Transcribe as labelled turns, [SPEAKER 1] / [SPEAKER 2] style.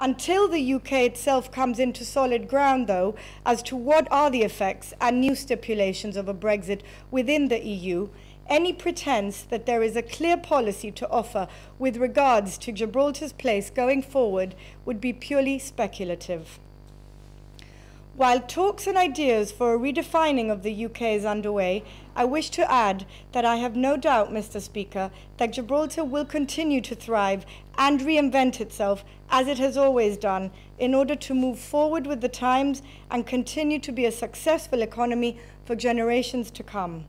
[SPEAKER 1] Until the UK itself comes into solid ground, though, as to what are the effects and new stipulations of a Brexit within the EU, any pretense that there is a clear policy to offer with regards to Gibraltar's place going forward would be purely speculative. While talks and ideas for a redefining of the UK is underway, I wish to add that I have no doubt, Mr. Speaker, that Gibraltar will continue to thrive and reinvent itself as it has always done in order to move forward with the times and continue to be a successful economy for generations to come.